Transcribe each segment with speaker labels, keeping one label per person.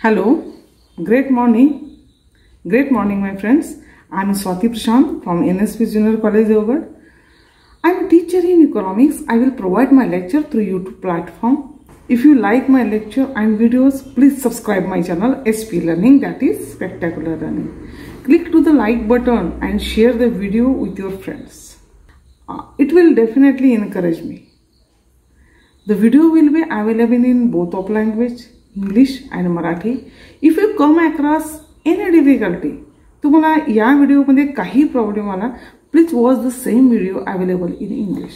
Speaker 1: Hello, great morning. Great morning, my friends. I'm Swati Prashant from NSP Junior College, Yogad. I'm a teacher in economics. I will provide my lecture through YouTube platform. If you like my lecture and videos, please subscribe my channel SP Learning, that is Spectacular Learning. Click to the like button and share the video with your friends. Uh, it will definitely encourage me. The video will be available in both of language, English and Marathi. If you come across any difficulty तुम्हाला या व्हिडिओमध्ये काही problem आला please watch the same video available in English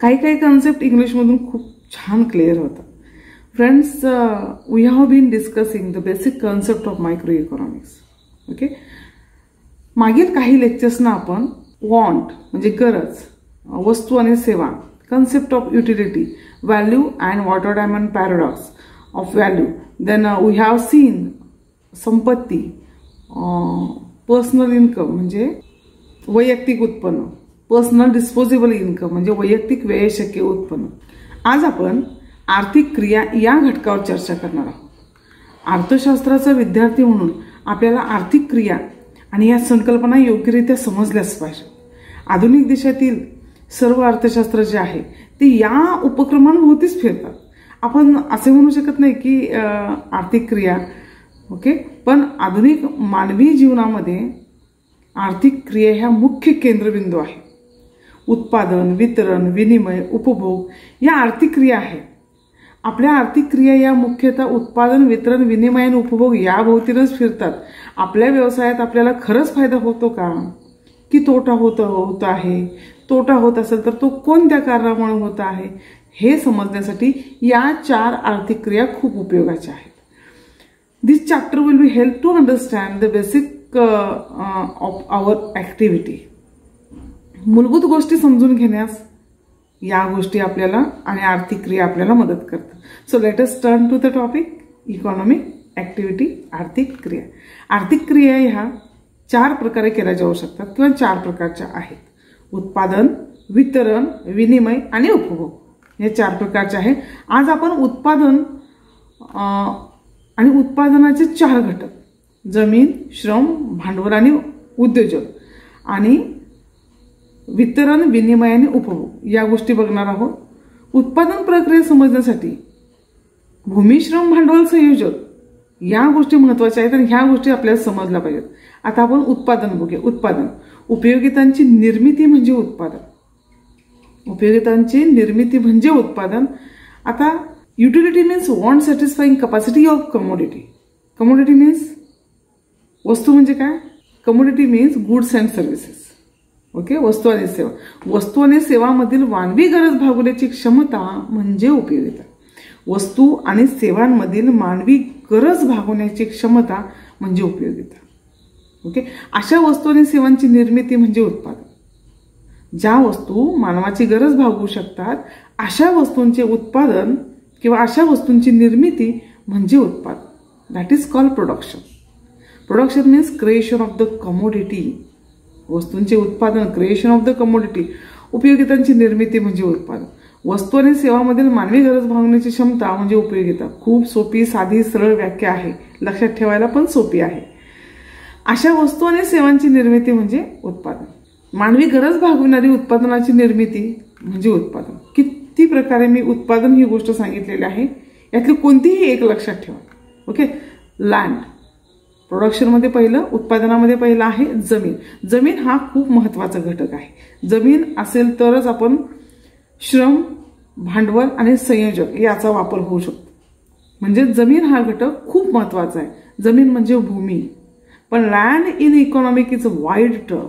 Speaker 1: काही काही concept इंग्लिशमधून खूप छान क्लिअर होतं. Friends we have been discussing the basic concept of micro economics okay मागील काही लेक्चर्सना आपण वॉन्ट म्हणजे गरज वस्तू आणि सेवा concept of utility, value and water diamond paradox of value. Then uh, we have seen संपत्ती पर्सनल इन्कम म्हणजे वैयक्तिक उत्पन्न पर्सनल डिस्पोजेबल इन्कम म्हणजे वैयक्तिक व्ययशक्य उत्पन्न. आज आपण आर्थिक क्रिया या घटकावर चर्चा करणार आहोत. अर्थशास्त्राचा विद्यार्थी म्हणून आपल्याला आर्थिक क्रिया आणि या संकल्पना योग्यरित्या समजल्याच पाहिजे. आधुनिक देशातील सर्व अर्थशास्त्र जे आहे ते या उपक्रमांभोवतीच फिरतात. आपण असे म्हणू शकत नाही की आर्थिक क्रिया ओके? पण आधुनिक मानवी जीवनामध्ये आर्थिक क्रिया ह्या मुख्य केंद्रबिंदू आहे. उत्पादन वितरण विनिमय उपभोग या आर्थिक क्रिया आहेत. आपल्या आर्थिक क्रिया या मुख्यतः उत्पादन वितरण विनिमय आणि उपभोग याभोवतीनच फिरतात. आपल्या व्यवसायात आपल्याला खरंच फायदा होतो का? की तोटा होत होत आहे? तोटा होत असेल तर तो कोणत्या कारणामुळे होत आहे हे समजण्यासाठी या चार आर्थिक क्रिया खूप उपयोगाच्या आहेत. This chapter will be help to understand the basic of our activity मूलभूत गोष्टी समजून घेण्यास या गोष्टी आपल्याला आणि आर्थिक क्रिया आपल्याला मदत करतात. So let turn to the topic economic activity आर्थिक क्रिया. आर्थिक क्रिया ह्या चार प्रकारे केल्या जाऊ शकतात किंवा चार प्रकारच्या आहेत. उत्पादन वितरण विनिमय आणि उपभोग. हे चार प्रकारचे आहे. आज आपण उत्पादन आणि उत्पादनाचे चार घटक. जमीन श्रम भांडवल आणि उद्योजक. आणि वितरण विनिमय आणि उपभोग. या गोष्टी बघणार आहोत. उत्पादन प्रक्रिया समजण्यासाठी भूमिश्रम भांडवल संयोजक या गोष्टी महत्त्वाच्या आहेत आणि ह्या गोष्टी आपल्याला समजल्या पाहिजेत. आता आपण उत्पादन बघूया. उत्पादन. उपयोगितांची निर्मिती म्हणजे उत्पादन. उपयोगितांची निर्मिती म्हणजे उत्पादन. आता utility means want satisfying capacity of commodity commodity means वस्तू म्हणजे काय? Commodity means goods and services okay वस्तू आणि सेवा. वस्तू आणि सेवामधील मानवी गरज भागवण्याची क्षमता म्हणजे उपयोगिता. वस्तू आणि सेवांमधील मानवी गरज भागवण्याची क्षमता म्हणजे उपयोगिता. ओके अशा वस्तू आणि सेवांची निर्मिती म्हणजे उत्पादन. ज्या वस्तू मानवाची गरज भागवू शकतात अशा वस्तूंचे उत्पादन किंवा अशा वस्तूंची निर्मिती म्हणजे उत्पादन. That is call production production means creation of the commodity वस्तूंचे उत्पादन क्रिएशन ऑफ द कमोडिटी उपयोगितांची निर्मिती म्हणजे उत्पादन. वस्तू आणि सेवामधील मानवी गरज भागवण्याची क्षमता म्हणजे उपयोगिता खूप सोपी साधी सरळ व्याख्या आहे. लक्षात ठेवायला पण सोपी आहे. अशा वस्तू आणि सेवांची निर्मिती म्हणजे उत्पादन. मानवी गरज भागविणारी उत्पादनाची निर्मिती म्हणजे उत्पादन. किती प्रकारे मी उत्पादन ही गोष्ट सांगितलेली आहे यातली कोणतीही एक लक्षात ठेवा. ओके लँड प्रोडक्शनमध्ये पहिलं उत्पादनामध्ये पहिलं आहे जमीन. जमीन हा खूप महत्त्वाचा घटक आहे. जमीन असेल तरच आपण श्रम भांडवल आणि संयोजक याचा वापर होऊ शकतो. म्हणजे जमीन हा घटक खूप महत्त्वाचा आहे. जमीन म्हणजे भूमी. पण land in economic is wide term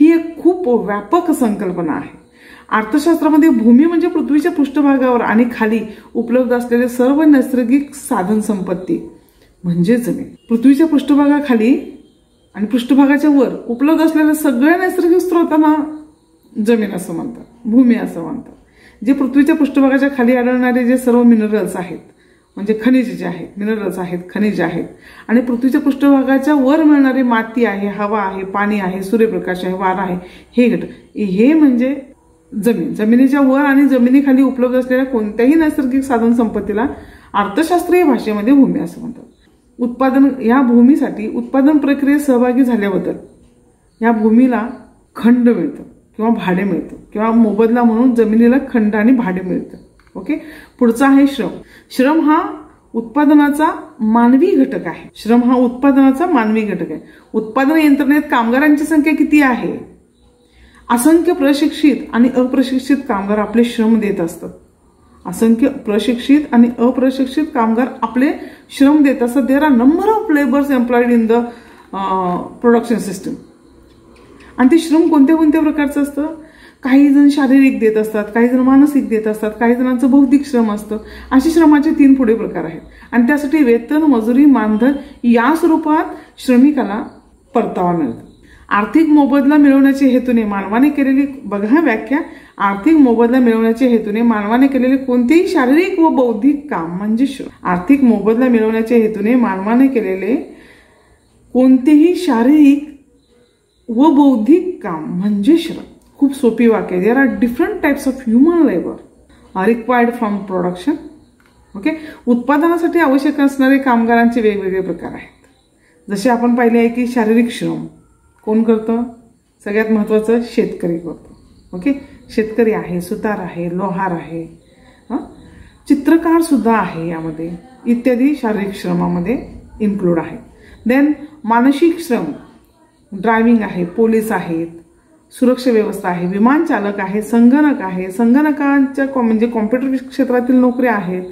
Speaker 1: ही एक खूप व्यापक संकल्पना आहे. अर्थशास्त्रामध्ये भूमी म्हणजे पृथ्वीच्या पृष्ठभागावर आणि खाली उपलब्ध असलेले सर्व नैसर्गिक साधन संपत्ती म्हणजे जमीन. पृथ्वीच्या पृष्ठभागाखाली आणि पृष्ठभागाच्या वर उपलब्ध असलेल्या सगळ्या नैसर्गिक स्रोतांना जमीन असं म्हणतात भूमी असं म्हणतात. जे पृथ्वीच्या पृष्ठभागाच्या खाली आढळणारे जे सर्व मिनरल्स आहेत म्हणजे खनिज जे आहेत मिनरल्स आहेत खनिज आहेत आणि पृथ्वीच्या पृष्ठभागाच्या वर मिळणारी माती आहे हवा आहे पाणी आहे सूर्यप्रकाश आहे वारा आहे हे घटक हे म्हणजे जमीन. जमिनीच्या वर आणि जमिनीखाली उपलब्ध असलेल्या कोणत्याही नैसर्गिक साधन संपत्तीला अर्थशास्त्रीय भाषेमध्ये भूमी असं म्हणतात. उत्पादन या भूमीसाठी उत्पादन प्रक्रियेत सहभागी झाल्याबद्दल या भूमीला खंड मिळतं. किंवा भाडे मिळतं. किंवा मोबदला म्हणून जमिनीला खंड आणि भाडे मिळतं. ओके पुढचा आहे श्रम. श्रम हा उत्पादनाचा मानवी घटक आहे. श्रम हा उत्पादनाचा मानवी घटक आहे. उत्पादन यंत्रणेत कामगारांची संख्या किती आहे? असंख्य प्रशिक्षित आणि अप्रशिक्षित कामगार आपले श्रम देत असतात. असंख्य प्रशिक्षित आणि अप्रशिक्षित कामगार आपले श्रम देत असतात. There are number of labours employed in the production system आणि ते श्रम कोणत्या कोणत्या प्रकारचं असतं? काही जण शारीरिक देत असतात काही जण मानसिक देत असतात काही जणांचं बौद्धिक श्रम असतं. असे श्रमाचे तीन पुढे प्रकार आहेत. आणि त्यासाठी वेतन मजुरी मानधन या स्वरूपात श्रमिकाला परतावा मिळतो. आर्थिक मोबदला मिळवण्याच्या हेतूने मानवाने केलेली बघा व्याख्या आर्थिक मोबदला मिळवण्याच्या हेतूने मानवाने केलेले कोणतेही शारीरिक व बौद्धिक काम म्हणजे श्रम. आर्थिक मोबदला मिळवण्याच्या हेतूने मानवाने केलेले कोणतेही शारीरिक व बौद्धिक काम म्हणजे श्रम. खूप सोपी वाक्य there are different types of human labour are required from production okay उत्पादनासाठी आवश्यक असणारे कामगारांचे वेगवेगळे प्रकार आहेत. जसे आपण पाहिले आहे की शारीरिक श्रम. कोण करतं? सगळ्यात महत्त्वाचं शेतकरी करतो. ओके शेतकरी आहे सुतार आहे लोहार आहे. चित्रकारसुद्धा आहे यामध्ये. इत्यादी शारीरिक श्रमामध्ये इन्क्लूड आहे. देन मानसिक श्रम. ड्रायव्हिंग आहे पोलीस आहेत सुरक्षा व्यवस्था आहे विमान चालक आहे संगणक आहे संगणकांच्या म्हणजे कॉम्प्युटर क्षेत्रातील नोकऱ्या आहेत.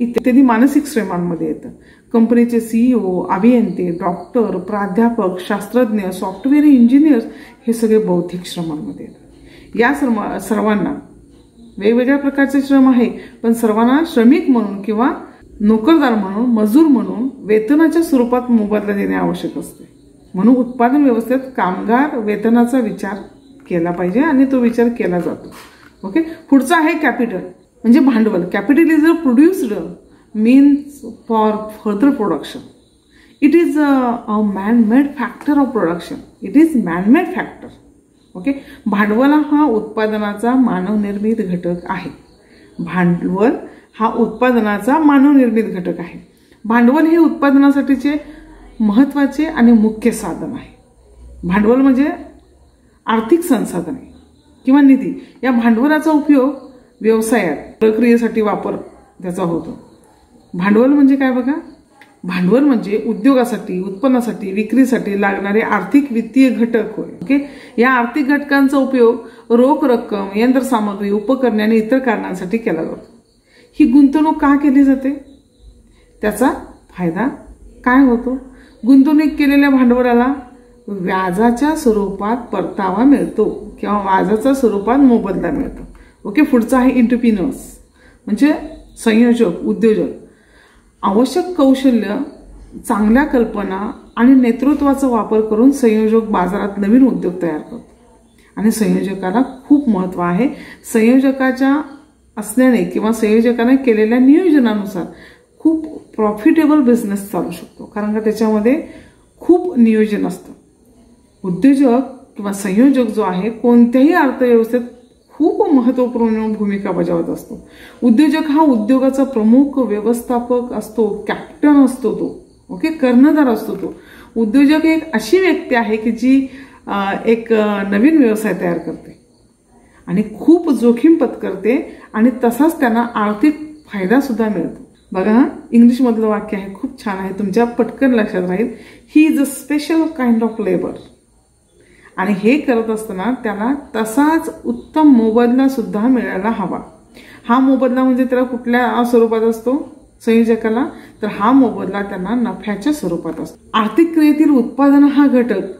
Speaker 1: इत्यादी मानसिक श्रमांमध्ये येतं. कंपनीचे सीईओ अभियंते डॉक्टर प्राध्यापक शास्त्रज्ञ सॉफ्टवेअर इंजिनियर्स हे सगळे बौद्धिक श्रमांमध्ये येतात. या श्रम सर्वांना वेगवेगळ्या प्रकारचे श्रम आहे पण सर्वांना श्रमिक म्हणून किंवा नोकरदार म्हणून मजूर म्हणून वेतनाच्या स्वरूपात मोबदला देणे आवश्यक असते. म्हणून उत्पादन व्यवस्थेत कामगार वेतनाचा विचार केला पाहिजे आणि तो विचार केला जातो. ओके पुढचा आहे कॅपिटल म्हणजे भांडवल. Capital is a produced means for further production it is a manmade factor of production it is manmade factor okay भांडवल हा उत्पादनाचा मानवनिर्मित घटक आहे. भांडवल हा उत्पादनाचा मानवनिर्मित घटक आहे. भांडवल हे उत्पादनासाठीचे महत्त्वाचे आणि मुख्य साधन आहे. भांडवल म्हणजे आर्थिक संसाधने किंवा निधी. या भांडवलाचा उपयोग व्यवसायात प्रक्रियेसाठी वापर त्याचा होतो. भांडवल म्हणजे काय बघा? भांडवल म्हणजे उद्योगासाठी उत्पन्नासाठी विक्रीसाठी लागणारे आर्थिक वित्तीय घटक होय. ओके? या आर्थिक घटकांचा उपयोग रोख रक्कम यंत्रसामग्री उपकरणे आणि इतर कारणांसाठी केला जातो. ही गुंतवणूक का केली जाते? त्याचा फायदा काय होतो? गुंतवणूक केलेल्या भांडवलाला व्याजाच्या स्वरूपात परतावा मिळतो किंवा व्याजाच्या स्वरूपात मोबदला मिळतो. ओके पुढचा आहे इंटरप्रिनर्स म्हणजे संयोजक उद्योजक. आवश्यक कौशल्य चांगल्या कल्पना आणि नेतृत्वाचा वापर करून संयोजक बाजारात नवीन उद्योग तयार करतो. आणि संयोजकाला खूप महत्त्व आहे. संयोजकाच्या असल्याने किंवा संयोजकाने केलेल्या नियोजनानुसार खूप प्रॉफिटेबल बिझनेस चालू शकतो. कारण का त्याच्यामध्ये खूप नियोजन असतं. उद्योजक किंवा संयोजक जो आहे कोणत्याही अर्थव्यवस्थेत खूप महत्त्वपूर्ण भूमिका बजावत असतो. उद्योजक हा उद्योगाचा प्रमुख व्यवस्थापक असतो कॅप्टन असतो तो. ओके कर्णधार असतो तो. उद्योजक एक अशी व्यक्ती आहे की जी एक नवीन व्यवसाय तयार करते. आणि खूप जोखीम पत्करते आणि तसाच त्यांना आर्थिक फायदा सुद्धा मिळतो. बघा इंग्लिशमधलं वाक्य आहे खूप छान आहे तुमच्या पटकन लक्षात राहील. He is a special kind of labour आणि हे करत असताना त्याला तसाच उत्तम मोबदला सुद्धा मिळायला हवा. हा मोबदला म्हणजे त्याला कुठल्या स्वरूपात असतो? संयोजकाला. तर हा मोबदला त्यांना नफ्याच्या स्वरूपात असतो. आर्थिक क्रियेतील उत्पादन हा घटक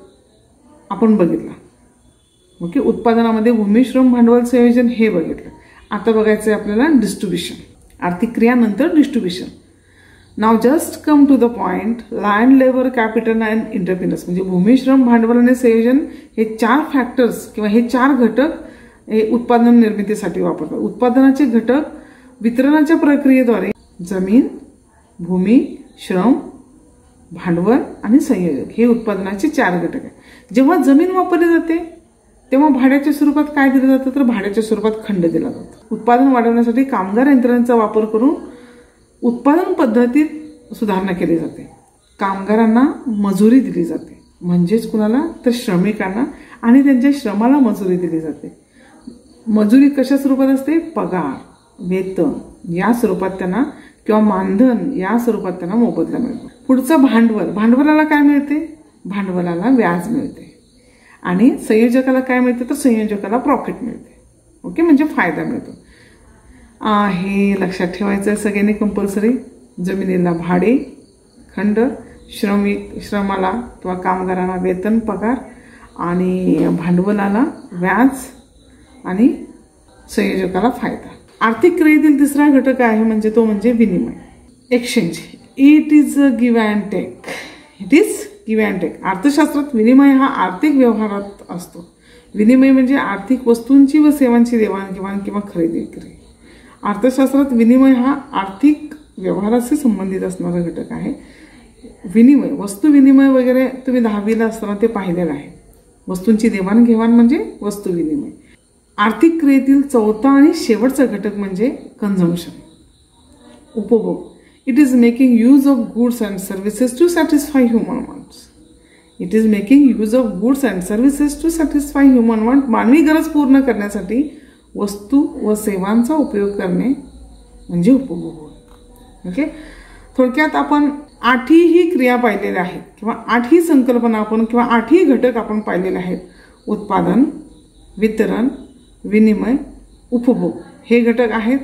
Speaker 1: आपण बघितला. ओके उत्पादनामध्ये भूमिश्रम भांडवल संयोजन हे बघितलं. आता बघायचं आहे आपल्याला डिस्ट्रीब्युशन आर्थिक क्रियानंतर distribution now just come to the point land labour capital and entrepreneurs म्हणजे भूमिश्रम भांडवल आणि संयोजन हे चार फॅक्टर्स किंवा हे चार घटक हे उत्पादन निर्मितीसाठी वापरतात. उत्पादनाचे घटक वितरणाच्या प्रक्रियेद्वारे जमीन भूमी श्रम भांडवल आणि संयोजक हे उत्पादनाचे चार घटक आहेत. जेव्हा जमीन वापरली जाते तेव्हा भाड्याच्या स्वरूपात काय दिलं जातं? तर भाड्याच्या स्वरूपात खंड दिला जातो. उत्पादन वाढवण्यासाठी कामगार यंत्रणांचा वापर करून उत्पादन पद्धतीत सुधारणा केली जाते. कामगारांना मजुरी दिली जाते. म्हणजेच कुणाला? तर श्रमिकांना आणि त्यांच्या श्रमाला मजुरी दिली जाते. मजुरी कशा स्वरूपात असते? पगार वेतन या स्वरूपात त्यांना किंवा मानधन या स्वरूपात त्यांना मोबदला मिळतो. पुढचं भांडवल. भांडवलाला काय मिळते? भांडवलाला व्याज मिळते. आणि संयोजकाला काय मिळते? तर संयोजकाला प्रॉफिट मिळते. ओके म्हणजे फायदा मिळतो. हे लक्षात ठेवायचं आहे सगळ्यांनी कंपल्सरी जमिनीला भाडे खंड श्रमिक श्रमाला किंवा कामगारांना वेतन पगार आणि भांडवलाला व्याज आणि संयोजकाला फायदा. आर्थिक क्रियेतील तिसरा घटक आहे म्हणजे तो म्हणजे विनिमय. Exchange it is a give and take it is किंवा अँटेक अर्थशास्त्रात विनिमय हा आर्थिक व्यवहारात असतो. विनिमय म्हणजे आर्थिक वस्तूंची व सेवांची देवाणघेवाण किंवा खरेदी विक्री. अर्थशास्त्रात विनिमय हा आर्थिक व्यवहाराशी संबंधित असणारा घटक आहे. विनिमय वस्तू विनिमय वगैरे तुम्ही दहावीला असताना ते पाहिलेलं आहे. वस्तूंची देवाणघेवाण म्हणजे वस्तू विनिमय. आर्थिक क्रियेतील चौथा आणि शेवटचा घटक म्हणजे कन्झम्पशन उपभोग. It is making use of goods and services to satisfy human it is making use of goods and services to satisfy human want मानवी गरज पूर्ण करण्यासाठी वस्तू व सेवांचा उपयोग करणे म्हणजे उपभोग. ओके थोडक्यात आपण आठही क्रिया पाहिलेल्या आहेत किंवा आठही संकल्पना आपण किंवा आठही घटक आपण पाहिलेले आहेत. उत्पादन वितरण विनिमय उपभोग हे घटक आहेत.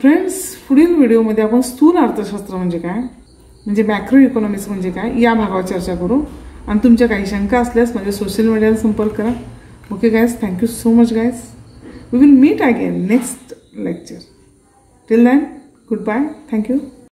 Speaker 1: फ्रेंड्स पुढील व्हिडिओमध्ये आपण स्थूल अर्थशास्त्र म्हणजे काय? म्हणजे मॅक्रो इकॉनॉमिक्स म्हणजे काय या भागावर चर्चा करू. आणि तुमच्या काही शंका असल्यास म्हणजे सोशल मीडियाला संपर्क करा. Okay guys thank you so much guys we will meet again next lecture till then goodbye thank you